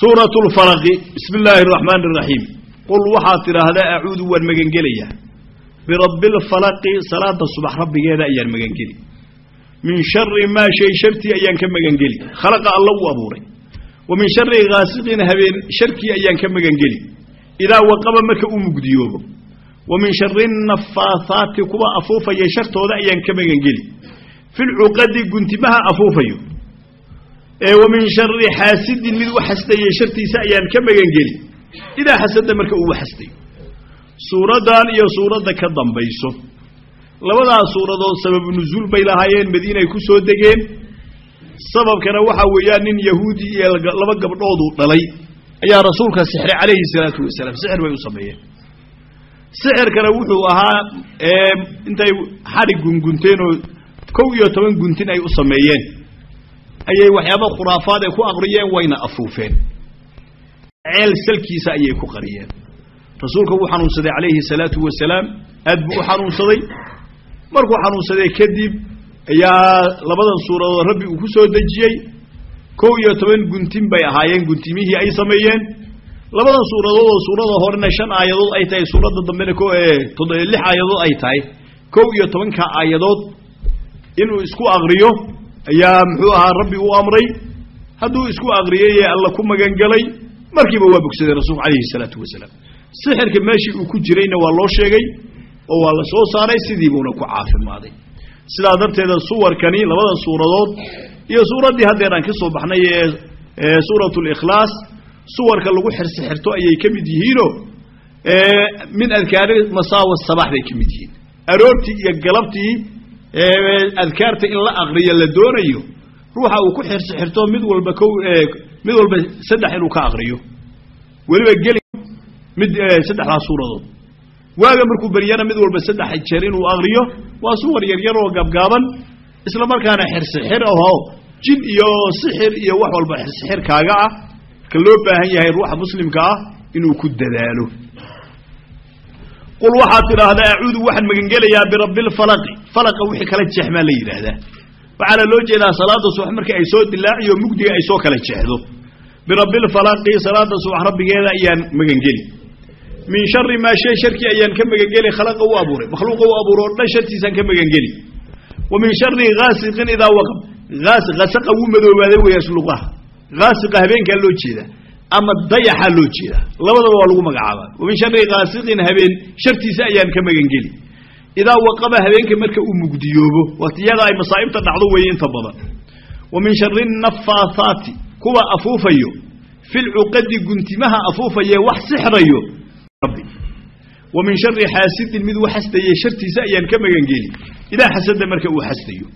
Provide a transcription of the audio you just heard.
suurat lfaraqi bismi illaahi araxmaan araxiim qul waxaad tidhaahdaa acuudu waan magangelayaa. Birabbi lfalaqi salaada subax rabbigeeda ayaan magangeli. Min shari maa shay shartii ayaan ka magangeli. Khalaqa alla uu abuuray. Wa min shari haasiqin habeen sharkii ayaan ka magangeli. Idaa waqaba marka uu mugdiyoobo. Wa min shari nafaathaati kuwa afuufaya shartooda ayaan ka magangeli. Filcuqadi guntimaha afuufayo ee wa min shari xaasidin mid u xasdayay shartiisa ayaan ka magangeli idaa xasada marka uu xasdayo suuraddan iyo suuradda ka dambayso. Labadaas suuradood sababu nusuul bay lahaayeen madiinay ku soo degeen. Sababkana waxaa weeyaan nin yahuudi iyo laba gabdhooduu dhalay. Ayaa rasuulka sixray calayhi salaatu wasalaam. Sixir bay u sameeyeen. Sixirkana wuxuu ahaa intay xadhig gungunteen oo kow iyo toban guntin ay u sameeyeen ayay waxyaaba khuraafaad ay ku aqriyeen wayna afuufeen. Ceel salkiisa ayay ku qariyeen. Rasuulka wuu xanuunsaday calayhi salaatu wasalaam aad buu u xanuunsaday. Markuu xanuunsaday kadib ayaa labadan suuradood rabbi uu ku soo dejiyey. Kow iyo toban guntin bay ahaayeen guntimihii ay sameeyeen. Labadan suuradood oo suurada horena shan aayadood ay tahay suuradda dambena lix aayadood ay tahay. Kow iyo tobanka aayadood inuu isku aqriyo ayaa muxuu ahaa rabbi u amray hadduu isku aqriyey ee alla ku magangelay markiiba waa bogsaday rasuulku calayhi salaatu wasalaam. Sixirka meeshii uu ku jirayna waa loo sheegay oo waa la soo saaray sidiibuuna ku caafimaaday sidaa darteeda suwarkani labada suuradood iyo suuraddii haddeer aan ka soo baxnay ee suurat likhlaas suwarka lagu xirsixirto ayay ka mid yihiinoo min adkaari masaawa sabax bay ka mid yihiin. Aroortii iyo galabtii adkaarta in la aqriyo la doonayo ruuxa uu ku xirsixirto mid walba ko mid walba saddex inuu ka aqriyo. Weliba geli mid saddexdaas suuradood. Waaga markuu beryana mid walba saddex jeer inuu aqriyo waa suwar yaryar oo gaabgaaban isla markaana xirsixir aho jin iyo sixir iyo wax walba xirsixir kaaga ah. Ka loo baahan yahay ruuxa muslimka ah inuu ku dadaalo qul waxaad tidhaahdaa acuudu waxaan magangelayaa birabbi lfalaqi falaqa wixii kala jeexmaa la yidhaahdaa. Waxaana loo jeedaa salaada subax markii ay soo dilaaciyo mugdiga ay soo kala jeexdo. Birabbi lfalaqi salaada subax rabbigeeda ayaan magangeli. Min shari maa shay sharkii ayaan ka magangeli khalaqa u abuuray makhluuqa u abuuro o dhan shartiisaan ka magangeli. Wa min shari haasiqin idaa waqab. Aasi hasaqa wuu madoobaaday weya luqaha haasiqa habeenkaa loo jeedaa ama dayaxaa loo jeedaa. Labadaba waa lagu magacaabaa. Wa min shari haasiqin habeen. Shartiisa ayaan ka magangeli idaa waqaba habeenka marka uu mugdiyoobo waktiyada ay masaa'ibta dhacdo weeye inta badan. Wa min shari nafaathaati kuwa afuufayo. Filcuqadi guntimaha afuufaye wax sixrayo. Rabbi. Wa min shari xaasidin mid u xasdayey shartiisa ayaan ka magangeli idaa xasada marka uu xasdayo